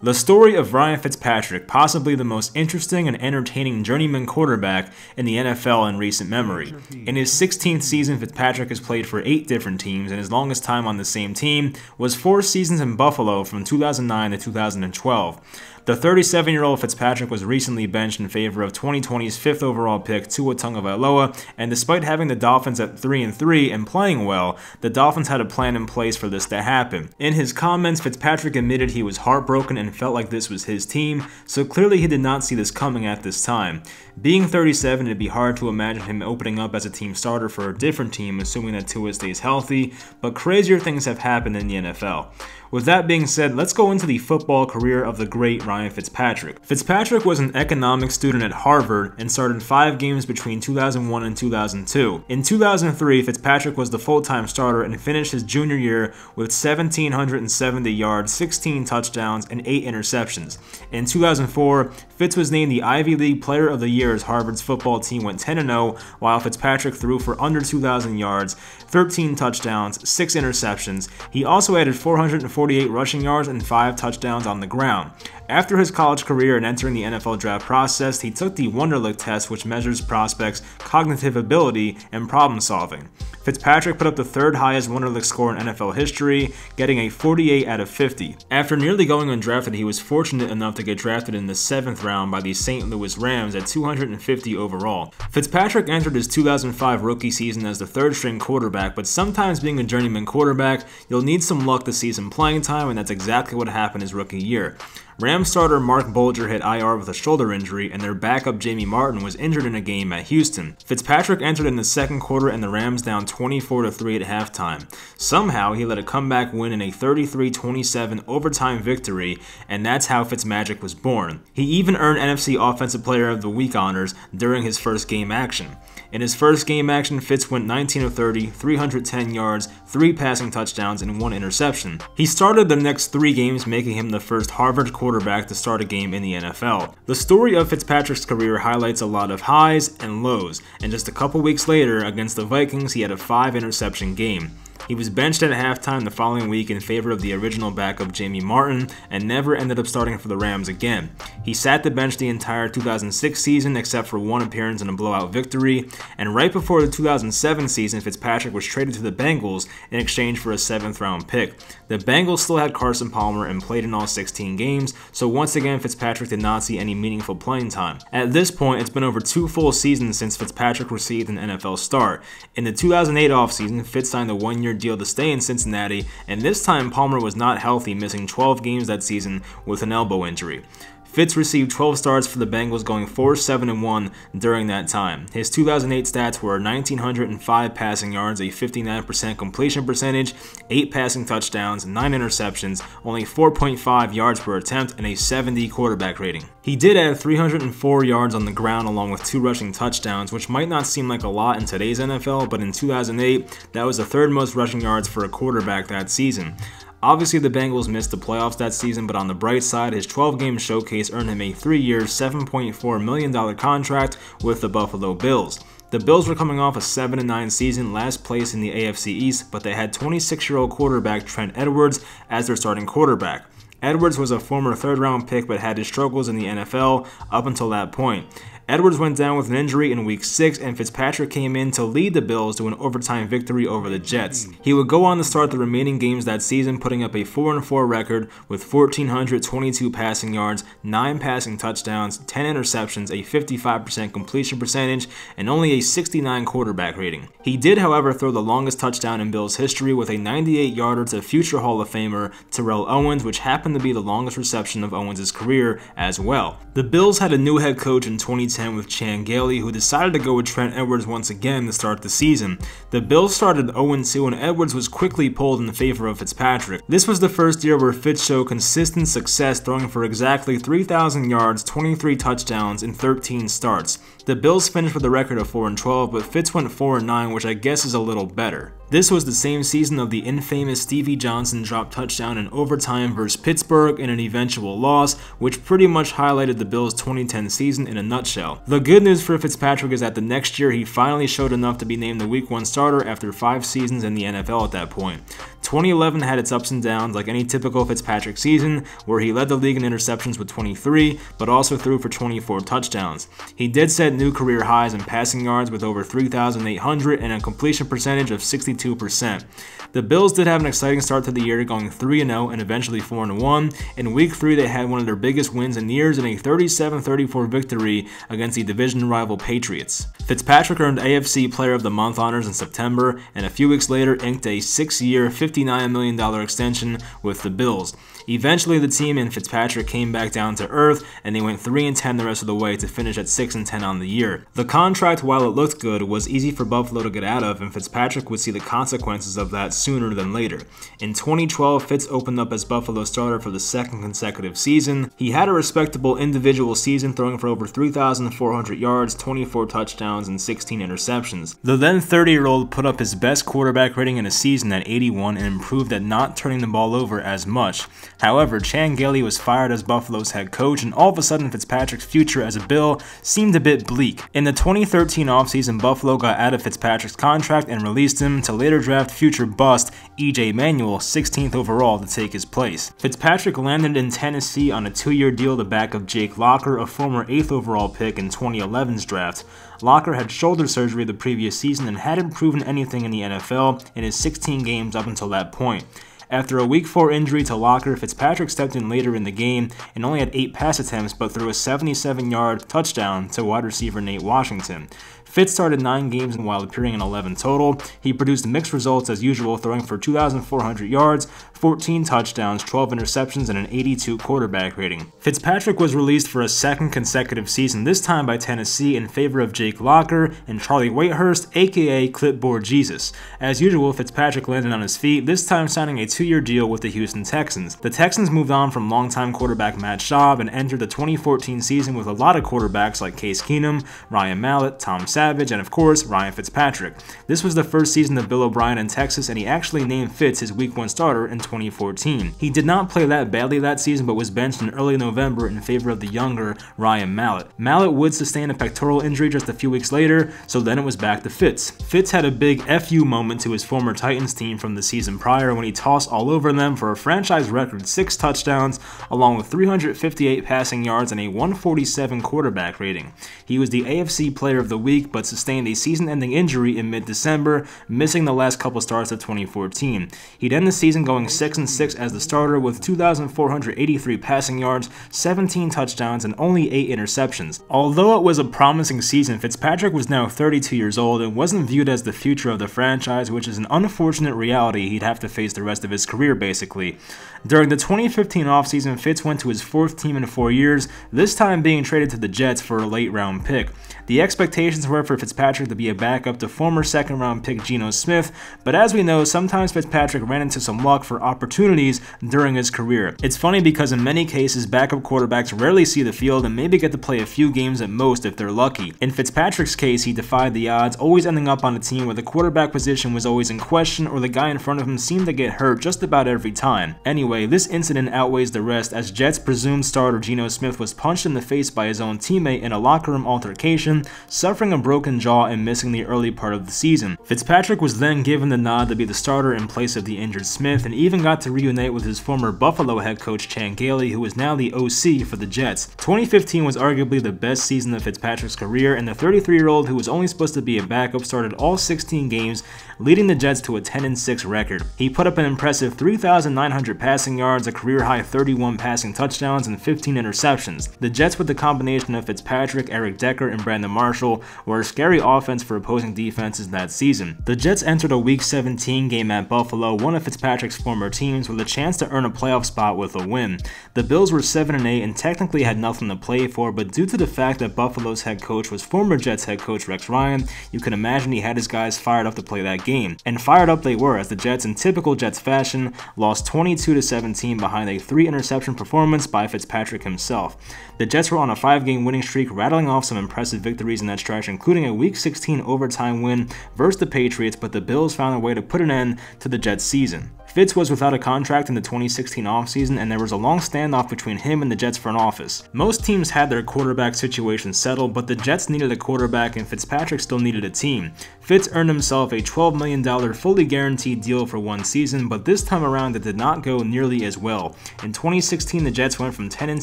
The story of Ryan Fitzpatrick, possibly the most interesting and entertaining journeyman quarterback in the NFL in recent memory. In his 16th season, Fitzpatrick has played for eight different teams, and his longest time on the same team was four seasons in Buffalo from 2009 to 2012. The 37 year old Fitzpatrick was recently benched in favor of 2020's fifth overall pick Tua Tagovailoa, and despite having the Dolphins at 3 and 3 and playing well, the Dolphins had a plan in place for this to happen. In his comments, Fitzpatrick admitted he was heartbroken and felt like this was his team, so clearly he did not see this coming at this time. Being 37, it'd be hard to imagine him opening up as a team starter for a different team, assuming that Tua stays healthy, but crazier things have happened in the NFL. With that being said, let's go into the football career of the great Ryan Fitzpatrick. Fitzpatrick was an economics student at Harvard and started five games between 2001 and 2002. In 2003, Fitzpatrick was the full-time starter and finished his junior year with 1,770 yards, 16 touchdowns, and 8 interceptions. In 2004, Fitz was named the Ivy League Player of the Year as Harvard's football team went 10-0, while Fitzpatrick threw for under 2,000 yards, 13 touchdowns, 6 interceptions. He also added 440 48 rushing yards and 5 touchdowns on the ground. After his college career and entering the NFL draft process, he took the Wonderlic test which measures prospects' cognitive ability and problem solving. Fitzpatrick put up the third highest Wonderlic score in NFL history, getting a 48 out of 50. After nearly going undrafted, he was fortunate enough to get drafted in the 7th round by the St. Louis Rams at 250 overall. Fitzpatrick entered his 2005 rookie season as the third string quarterback, but sometimes being a journeyman quarterback, you'll need some luck to season some playing time, and that's exactly what happened his rookie year. Rams starter Marc Bulger hit IR with a shoulder injury, and their backup Jamie Martin was injured in a game at Houston. Fitzpatrick entered in the second quarter and the Rams down 24-3 at halftime. Somehow, he led a comeback win in a 33-27 overtime victory, and that's how Fitzmagic was born. He even earned NFC Offensive Player of the Week honors during his first game action. In his first game action, Fitz went 19 of 30, 310 yards, 3 passing touchdowns, and 1 interception. He started the next 3 games, making him the first Harvard quarterback to start a game in the NFL. The story of Fitzpatrick's career highlights a lot of highs and lows, and just a couple weeks later, against the Vikings, he had a 5 interception game. He was benched at halftime the following week in favor of the original backup Jamie Martin and never ended up starting for the Rams again. He sat the bench the entire 2006 season except for one appearance in a blowout victory, and right before the 2007 season, Fitzpatrick was traded to the Bengals in exchange for a 7th round pick. The Bengals still had Carson Palmer and played in all 16 games, so once again Fitzpatrick did not see any meaningful playing time. At this point, it's been over two full seasons since Fitzpatrick received an NFL start. In the 2008 offseason, Fitz signed a one-year deal to stay in Cincinnati, and this time Palmer was not healthy, missing 12 games that season with an elbow injury. Fitz received 12 starts for the Bengals, going 4 7 1 during that time. His 2008 stats were 1,905 passing yards, a 59% completion percentage, 8 passing touchdowns, 9 interceptions, only 4.5 yards per attempt, and a 70 quarterback rating. He did add 304 yards on the ground along with 2 rushing touchdowns, which might not seem like a lot in today's NFL, but in 2008, that was the third most rushing yards for a quarterback that season. Obviously, the Bengals missed the playoffs that season, but on the bright side, his 12 game showcase earned him a three year, $7.4 million contract with the Buffalo Bills. The Bills were coming off a 7 9 season, last place in the AFC East, but they had 26 year old quarterback Trent Edwards as their starting quarterback. Edwards was a former third round pick but had his struggles in the NFL up until that point. Edwards went down with an injury in week 6 and Fitzpatrick came in to lead the Bills to an overtime victory over the Jets. He would go on to start the remaining games that season putting up a 4-4 record with 1422 passing yards, 9 passing touchdowns, 10 interceptions, a 55% completion percentage, and only a 69 quarterback rating. He did however throw the longest touchdown in Bills history with a 98 yarder to future Hall of Famer Terrell Owens which happened to be the longest reception of Owens' career as well. The Bills had a new head coach in 2010 with Chan Gailey, who decided to go with Trent Edwards once again to start the season. The Bills started 0-2 and Edwards was quickly pulled in favor of Fitzpatrick. This was the first year where Fitz showed consistent success throwing for exactly 3,000 yards, 23 touchdowns, and 13 starts. The Bills finished with a record of 4-12, but Fitz went 4-9, which I guess is a little better. This was the same season of the infamous Stevie Johnson drop touchdown in overtime versus Pittsburgh in an eventual loss, which pretty much highlighted the Bills' 2010 season in a nutshell. The good news for Fitzpatrick is that the next year he finally showed enough to be named the Week 1 starter after 5 seasons in the NFL at that point. 2011 had its ups and downs like any typical Fitzpatrick season, where he led the league in interceptions with 23, but also threw for 24 touchdowns. He did set new career highs in passing yards with over 3,800 and a completion percentage of 62%. The Bills did have an exciting start to the year, going 3-0 and eventually 4-1. In week 3, they had one of their biggest wins in years in a 37-34 victory against the division rival Patriots. Fitzpatrick earned AFC Player of the Month honors in September, and a few weeks later inked a six-year, $59 million extension with the Bills. Eventually, the team and Fitzpatrick came back down to earth, and they went 3 and 10 the rest of the way to finish at 6 and 10 on the year. The contract, while it looked good, was easy for Buffalo to get out of, and Fitzpatrick would see the consequences of that sooner than later. In 2012, Fitz opened up as Buffalo starter for the second consecutive season. He had a respectable individual season, throwing for over 3,400 yards, 24 touchdowns, and 16 interceptions. The then 30 year old put up his best quarterback rating in a season at 81 and improved at not turning the ball over as much. However, Chan Gailey was fired as Buffalo's head coach, and all of a sudden Fitzpatrick's future as a Bill seemed a bit bleak. In the 2013 offseason, Buffalo got out of Fitzpatrick's contract and released him to later draft future bust EJ Manuel, 16th overall, to take his place. Fitzpatrick landed in Tennessee on a two-year deal to back up Jake Locker, a former 8th overall pick in 2011's draft. Locker had shoulder surgery the previous season and hadn't proven anything in the NFL in his 16 games up until that point. After a week 4 injury to Locker, Fitzpatrick stepped in later in the game and only had 8 pass attempts but threw a 77 yard touchdown to wide receiver Nate Washington. Fitz started 9 games while appearing in 11 total. He produced mixed results as usual, throwing for 2,400 yards, 14 touchdowns, 12 interceptions, and an 82 quarterback rating. Fitzpatrick was released for a second consecutive season, this time by Tennessee in favor of Jake Locker and Charlie Whitehurst, aka Clipboard Jesus. As usual, Fitzpatrick landed on his feet, this time signing a two-year deal with the Houston Texans. The Texans moved on from longtime quarterback Matt Schaub and entered the 2014 season with a lot of quarterbacks like Case Keenum, Ryan Mallett, Tom Savage, and of course, Ryan Fitzpatrick. This was the first season of Bill O'Brien in Texas, and he actually named Fitz his Week 1 starter in 2014. He did not play that badly that season, but was benched in early November in favor of the younger Ryan Mallett. Mallett would sustain a pectoral injury just a few weeks later, so then it was back to Fitz. Fitz had a big FU moment to his former Titans team from the season prior when he tossed all over them for a franchise record 6 touchdowns, along with 358 passing yards and a 147 quarterback rating. He was the AFC Player of the Week but sustained a season-ending injury in mid-December, missing the last couple starts of 2014. He'd end the season going 6-6 as the starter with 2,483 passing yards, 17 touchdowns, and only 8 interceptions. Although it was a promising season, Fitzpatrick was now 32 years old and wasn't viewed as the future of the franchise, which is an unfortunate reality he'd have to face the rest of his career basically. During the 2015 offseason, Fitz went to his fourth team in four years, this time being traded to the Jets for a late round pick. The expectations were for Fitzpatrick to be a backup to former second round pick Geno Smith, but as we know, sometimes Fitzpatrick ran into some luck for opportunities during his career. It's funny because in many cases, backup quarterbacks rarely see the field and maybe get to play a few games at most if they're lucky. In Fitzpatrick's case, he defied the odds, always ending up on a team where the quarterback position was always in question or the guy in front of him seemed to get hurt just about every time. Anyway, this incident outweighs the rest as Jets presumed starter Geno Smith was punched in the face by his own teammate in a locker room altercation, suffering a broken jaw and missing the early part of the season. Fitzpatrick was then given the nod to be the starter in place of the injured Smith and even got to reunite with his former Buffalo head coach Chan Gailey, who is now the OC for the Jets. 2015 was arguably the best season of Fitzpatrick's career, and the 33-year-old who was only supposed to be a backup started all 16 games, leading the Jets to a 10-6 record. He put up an impressive 3,900 passing yards, a career-high 31 passing touchdowns, and 15 interceptions. The Jets with the combination of Fitzpatrick, Eric Decker, and Brandon Marshall were a scary offense for opposing defenses that season. The Jets entered a Week 17 game at Buffalo, one of Fitzpatrick's former teams, with a chance to earn a playoff spot with a win. The Bills were 7-8 and technically had nothing to play for, but due to the fact that Buffalo's head coach was former Jets head coach Rex Ryan, you can imagine he had his guys fired up to play that game. And fired up they were as the Jets, in typical Jets fashion, lost 22-17 behind a 3-interception performance by Fitzpatrick himself. The Jets were on a 5-game winning streak, rattling off some impressive victories in that stretch, including a Week 16 overtime win versus the Patriots, but the Bills found a way to put an end to the Jets season. Fitz was without a contract in the 2016 offseason, and there was a long standoff between him and the Jets front office. Most teams had their quarterback situation settled, but the Jets needed a quarterback and Fitzpatrick still needed a team. Fitz earned himself a $12 million fully guaranteed deal for one season, but this time around it did not go nearly as well. In 2016, the Jets went from 10 and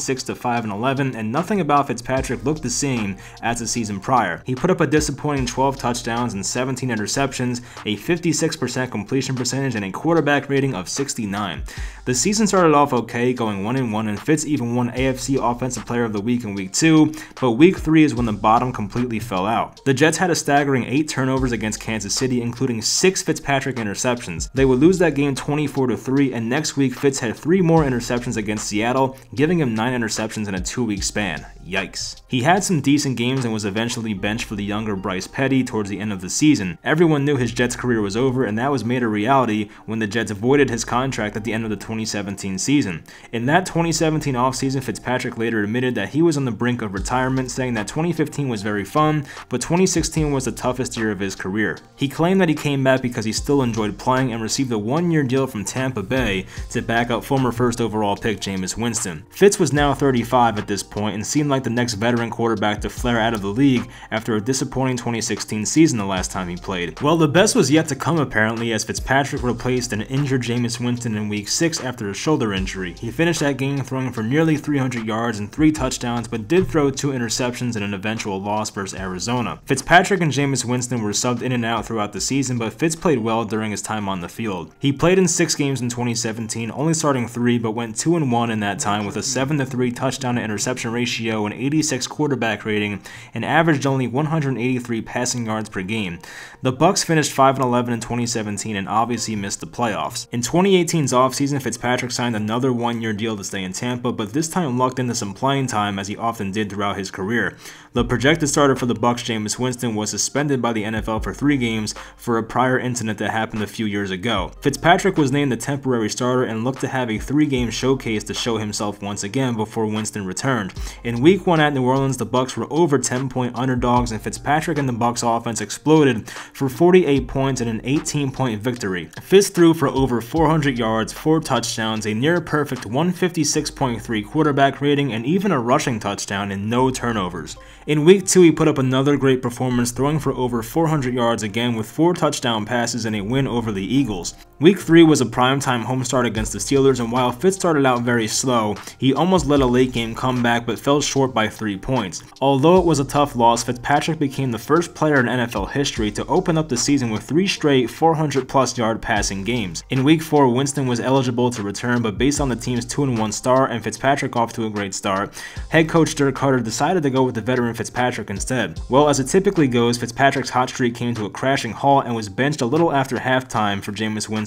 6 to 5 and 11, and nothing about Fitzpatrick looked the same as the season prior. He put up a disappointing 12 touchdowns and 17 interceptions, a 56% completion percentage, and a quarterback rating of 69. The season started off okay, going 1 1, and Fitz even won AFC Offensive Player of the Week in Week 2, but Week 3 is when the bottom completely fell out. The Jets had a staggering 8 turnovers against Kansas City, including 6 Fitzpatrick interceptions. They would lose that game 24 3, and next week Fitz had 3 more interceptions against Seattle, giving him 9 interceptions in a 2 week span. Yikes. He had some decent games and was eventually benched for the younger Bryce Petty towards the end of the season. Everyone knew his Jets career was over, and that was made a reality when the Jets avoided his contract at the end of the 2017 season. In that 2017 offseason, Fitzpatrick later admitted that he was on the brink of retirement, saying that 2015 was very fun, but 2016 was the toughest year of his career. He claimed that he came back because he still enjoyed playing and received a one-year deal from Tampa Bay to back up former first overall pick Jameis Winston. Fitz was now 35 at this point and seemed like the next veteran quarterback to flare out of the league after a disappointing 2016 season the last time he played. Well, the best was yet to come apparently as Fitzpatrick replaced an injured Jameis Winston in week 6 after a shoulder injury. He finished that game throwing for nearly 300 yards and 3 touchdowns, but did throw 2 interceptions in an eventual loss versus Arizona. Fitzpatrick and Jameis Winston were subbed in and out throughout the season, but Fitz played well during his time on the field. He played in 6 games in 2017, only starting 3, but went 2 and 1 in that time with a 7 3 touchdown to interception ratio an 86 quarterback rating and averaged only 183 passing yards per game. The Bucks finished 5 11 in 2017 and obviously missed the playoffs. In 2018's offseason, Fitzpatrick signed another one-year deal to stay in Tampa, but this time lucked into some playing time as he often did throughout his career. The projected starter for the Bucks, Jameis Winston, was suspended by the NFL for 3 games for a prior incident that happened a few years ago. Fitzpatrick was named the temporary starter and looked to have a 3-game showcase to show himself once again before Winston returned. In week 1 at New Orleans, the Bucks were over 10-point underdogs and Fitzpatrick and the Bucks offense exploded for 48 points and an 18-point victory. Fitz threw for over 400 yards, 4 touchdowns, a near perfect 156.3 quarterback rating, and even a rushing touchdown and no turnovers. In week 2, he put up another great performance, throwing for over 400 yards again with 4 touchdown passes and a win over the Eagles. Week 3 was a primetime home start against the Steelers, and while Fitz started out very slow, he almost led a late game comeback but fell short by 3 points. Although it was a tough loss, Fitzpatrick became the first player in NFL history to open up the season with 3 straight 400 plus yard passing games. In week 4, Winston was eligible to return, but based on the team's 2-1 start and Fitzpatrick off to a great start, head coach Dirk Koetter decided to go with the veteran Fitzpatrick instead. Well, as it typically goes, Fitzpatrick's hot streak came to a crashing halt and was benched a little after halftime for Jameis Winston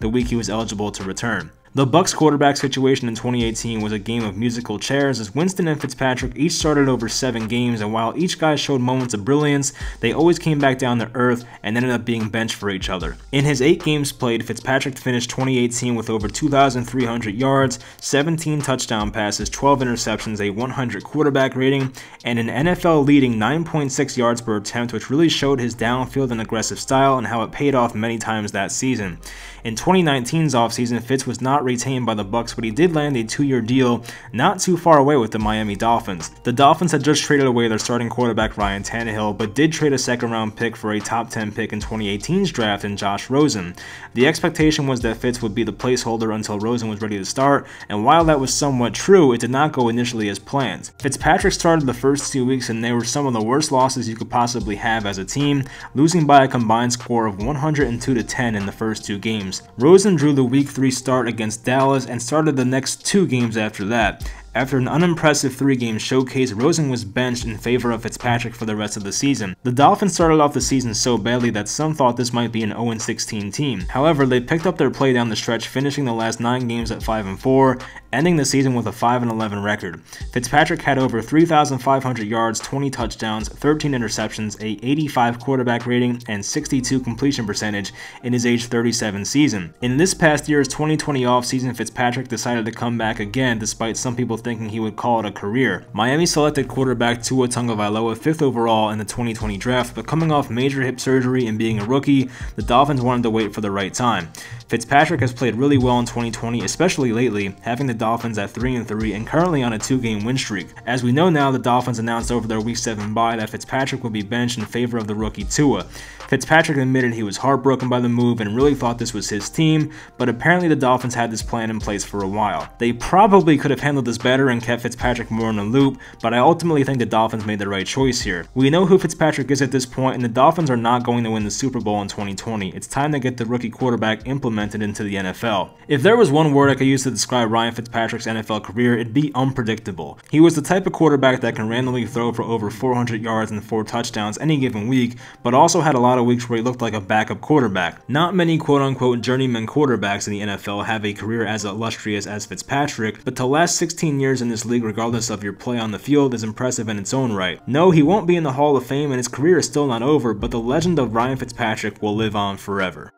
The week he was eligible to return. The Bucks quarterback situation in 2018 was a game of musical chairs as Winston and Fitzpatrick each started over 7 games and while each guy showed moments of brilliance, they always came back down to earth and ended up being benched for each other. In his 8 games played, Fitzpatrick finished 2018 with over 2,300 yards, 17 touchdown passes, 12 interceptions, a 100 quarterback rating, and an NFL leading 9.6 yards per attempt which really showed his downfield and aggressive style and how it paid off many times that season. In 2019's offseason, Fitz was not retained by the Bucks, but he did land a two-year deal not too far away with the Miami Dolphins. The Dolphins had just traded away their starting quarterback Ryan Tannehill, but did trade a second-round pick for a top 10 pick in 2018's draft in Josh Rosen. The expectation was that Fitz would be the placeholder until Rosen was ready to start, and while that was somewhat true, it did not go initially as planned. Fitzpatrick started the first two weeks and they were some of the worst losses you could possibly have as a team, losing by a combined score of 102 to 10 in the first two games games. Rosen drew the Week 3 start against Dallas and started the next two games after that. After an unimpressive three-game showcase, Rosen was benched in favor of Fitzpatrick for the rest of the season. The Dolphins started off the season so badly that some thought this might be an 0-16 team. However, they picked up their play down the stretch, finishing the last 9 games at 5-4, ending the season with a 5-11 record. Fitzpatrick had over 3,500 yards, 20 touchdowns, 13 interceptions, a 85 quarterback rating, and 62 completion percentage in his age 37 season. In this past year's 2020 offseason, Fitzpatrick decided to come back again despite some people thinking he would call it a career. Miami selected quarterback Tua Tagovailoa 5th overall in the 2020 draft, but coming off major hip surgery and being a rookie, the Dolphins wanted to wait for the right time. Fitzpatrick has played really well in 2020, especially lately, having the Dolphins at 3-3 and currently on a two-game win streak. As we know now, the Dolphins announced over their Week 7 bye that Fitzpatrick would be benched in favor of the rookie Tua. Fitzpatrick admitted he was heartbroken by the move and really thought this was his team, but apparently the Dolphins had this plan in place for a while. They probably could have handled this better and kept Fitzpatrick more in the loop, but I ultimately think the Dolphins made the right choice here. We know who Fitzpatrick is at this point, and the Dolphins are not going to win the Super Bowl in 2020. It's time to get the rookie quarterback into the NFL. If there was one word I could use to describe Ryan Fitzpatrick's NFL career, it'd be unpredictable. He was the type of quarterback that can randomly throw for over 400 yards and 4 touchdowns any given week, but also had a lot of weeks where he looked like a backup quarterback. Not many quote-unquote journeyman quarterbacks in the NFL have a career as illustrious as Fitzpatrick, but to last 16 years in this league regardless of your play on the field is impressive in its own right. No, he won't be in the Hall of Fame and his career is still not over, but the legend of Ryan Fitzpatrick will live on forever.